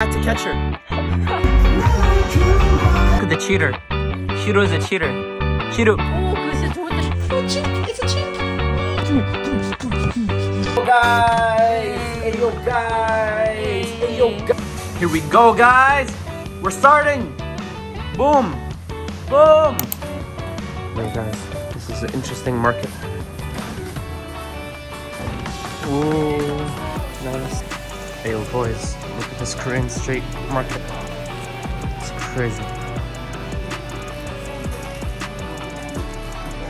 had to catch her. Look at the cheater. Shiru is a cheater. Shiru. Yo guys! Hey yo guys! Hey yo guys! Here we go guys! We're starting! Boom! Boom! Hey guys, this is an interesting market. Ooh, nice. Hey yo boys look at this Korean street market. It's crazy.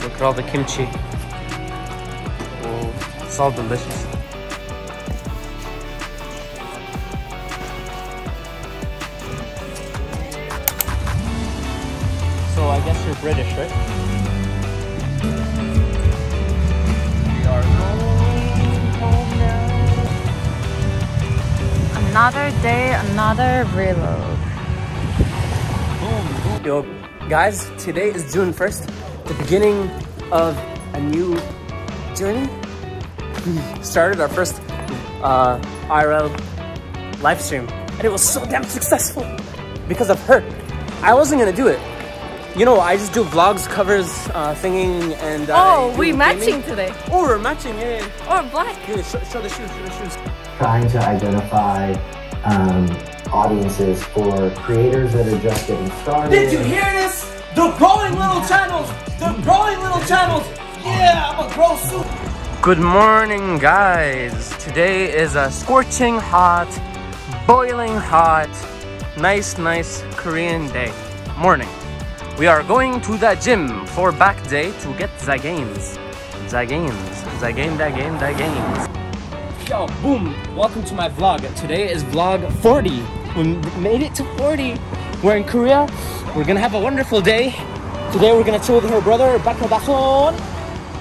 Look at all the kimchi. Oh, it's all delicious. So I guess you're British, right? Another day, another reload. Yo, guys, today is June 1st, the beginning of a new journey. We started our first uh, IRL live stream, and it was so damn successful because of her. I wasn't gonna do it. You know, I just do vlogs, covers, uh, singing, and uh, Oh, do we gaming. matching today. Oh, we're matching, yeah. yeah. Or black. yeah. Show, show the shoes, show the shoes. Trying to identify um, audiences for creators that are just getting started. Did you hear this? The growing little channels! The growing little channels! Yeah, I'm a grow soup! Good morning, guys. Today is a scorching hot, boiling hot, nice, nice Korean day. Morning. We are going to the gym for back day to get the gains. The gains. The game, the game, the gains. Yo, boom! Welcome to my vlog. Today is vlog 40. We made it to 40. We're in Korea. We're gonna have a wonderful day. Today we're gonna chill with her brother, Rebecca Bason.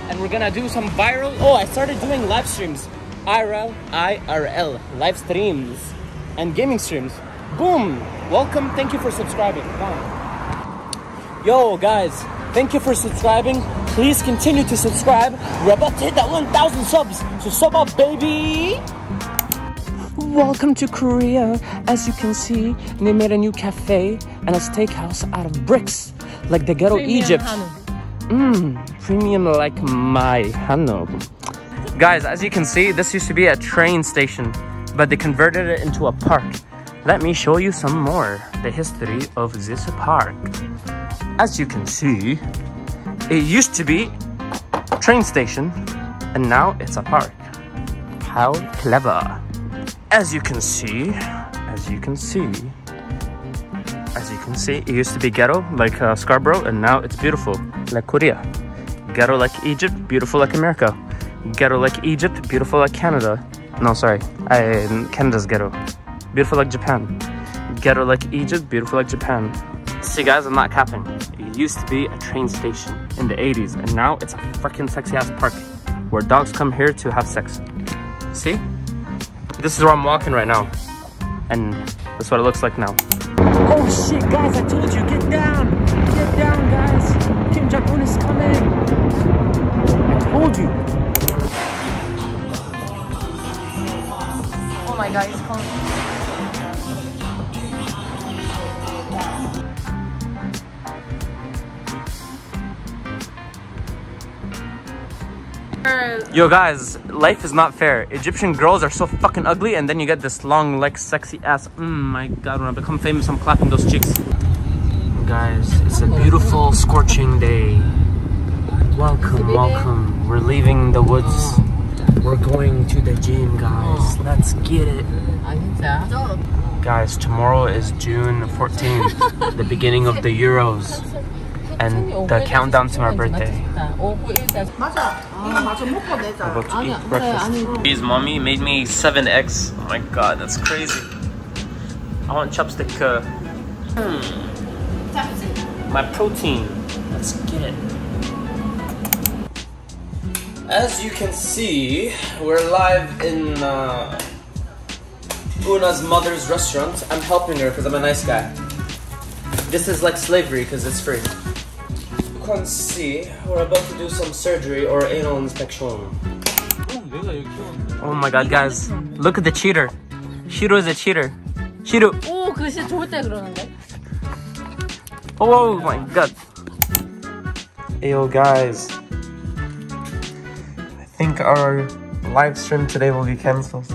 And we're gonna do some viral. Oh, I started doing live streams. IRL, IRL, live streams, and gaming streams. Boom! Welcome. Thank you for subscribing. Bye. Yo, guys, thank you for subscribing. Please continue to subscribe. We're about to hit that 1,000 subs. So sub up, baby. Welcome to Korea. As you can see, they made a new cafe and a steakhouse out of bricks, like the ghetto Egypt. Mmm, premium like my Hanwoo. Guys, as you can see, this used to be a train station, but they converted it into a park. Let me show you some more the history of this park. As you can see, it used to be a train station, and now it's a park. How clever. As you can see, as you can see, as you can see, it used to be ghetto like uh, Scarborough, and now it's beautiful like Korea. Ghetto like Egypt, beautiful like America. Ghetto like Egypt, beautiful like Canada. No, sorry, I, Canada's ghetto. Beautiful like Japan. Ghetto like Egypt, beautiful like Japan. See, guys, I'm not capping. It used to be a train station in the 80s, and now it's a freaking sexy ass park where dogs come here to have sex. See? This is where I'm walking right now. And that's what it looks like now. Oh shit, guys, I told you, get down! Get down, guys! Kim Jong Un is coming! I told you! Oh my god, it's Yo, guys, life is not fair. Egyptian girls are so fucking ugly, and then you get this long, like, sexy ass. Mm, my god, when I become famous, I'm clapping those cheeks. Guys, it's a beautiful, scorching day. Welcome, welcome. We're leaving the woods. We're going to the gym, guys. Let's get it. Guys, tomorrow is June 14th, the beginning of the Euros and the countdown to my birthday. Please, mommy made me 7x. Oh my god, that's crazy. I want chopstick. Uh, hmm. My protein. Let's get it. As you can see, we're live in uh, Una's mother's restaurant. I'm helping her because I'm a nice guy. This is like slavery because it's free can see, we're about to do some surgery or anal inspection. Oh my god, guys. Look at the cheater. Shiru is a cheater. Shiru. Oh, 그 진짜 좋을 때 그러는데. Oh my god. Yo, guys. I think our live stream today will be cancelled.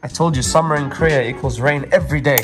I told you summer in Korea equals rain every day.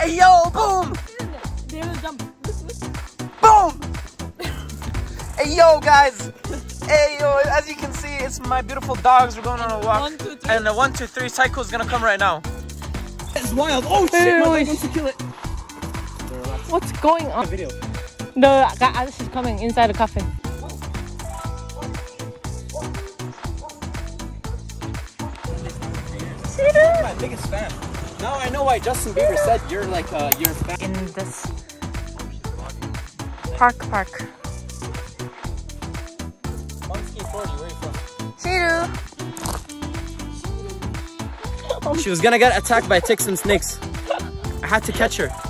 Hey yo boom! Boom! Hey yo, guys! Hey yo, as you can see, it's my beautiful dogs. We're going on a walk. One, two, three. And the one, two, three cycle is gonna come right now. It's wild. Oh shit, my dog wants to kill it. What's going on? Video. The auntie uh, is coming inside the cafe. My biggest fan. Now I know why Justin Bieber said you're like uh, you're. In this park park. Monkey 40, where you from? She was gonna get attacked by ticks and snakes. I had to catch her.